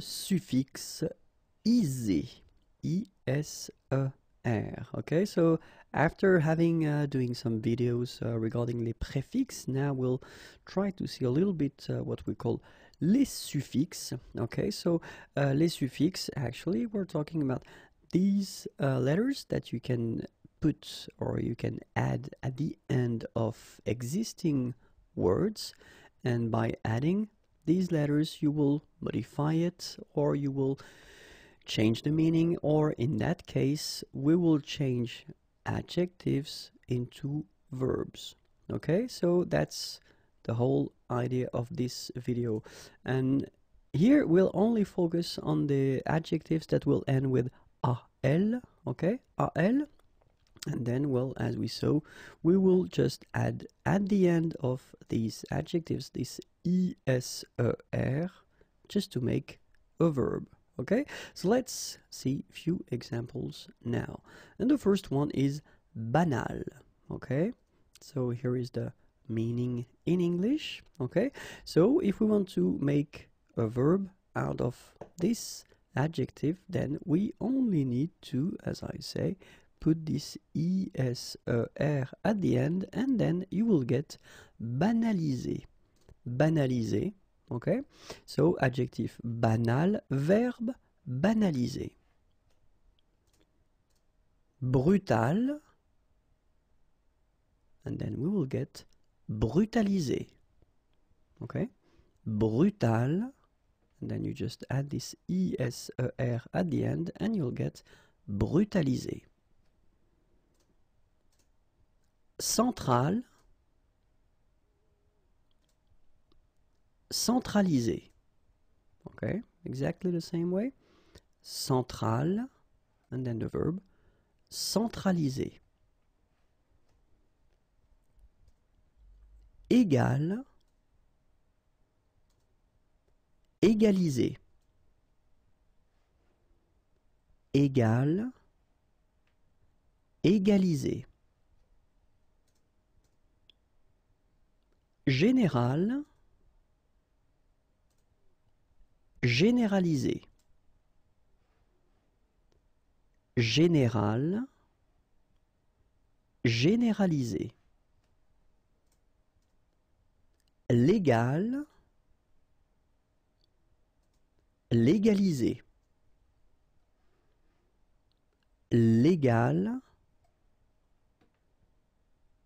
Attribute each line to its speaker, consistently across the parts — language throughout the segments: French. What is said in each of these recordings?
Speaker 1: le suffixe isé. I-S-E. R. Okay, so after having uh, doing some videos uh, regarding les préfixes, now we'll try to see a little bit uh, what we call les suffixes. Okay, so uh, les suffixes, actually, we're talking about these uh, letters that you can put or you can add at the end of existing words, and by adding these letters, you will modify it or you will change the meaning or in that case we will change adjectives into verbs. Okay so that's the whole idea of this video. And here we'll only focus on the adjectives that will end with al okay? Al and then well as we saw we will just add at the end of these adjectives this er just to make a verb Okay, so let's see few examples now. And the first one is banal. Okay, so here is the meaning in English. Okay, so if we want to make a verb out of this adjective, then we only need to, as I say, put this ESER at the end, and then you will get banaliser. Banaliser Okay? So, adjectif banal, verbe banaliser. Brutal, and then we will get brutaliser. Okay? Brutal, and then you just add this ESER at the end, and you'll get brutaliser. Central, centraliser. Okay, exactly the same way. Central, and then the verb, centraliser. Égal, égaliser. Égal, égaliser. Général, Généraliser. Général. Généraliser. Légal. Légaliser. Légal.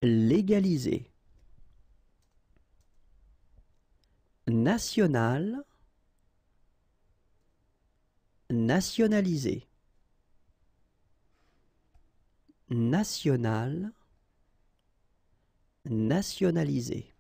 Speaker 1: Légaliser. National nationaliser national. Nationaliser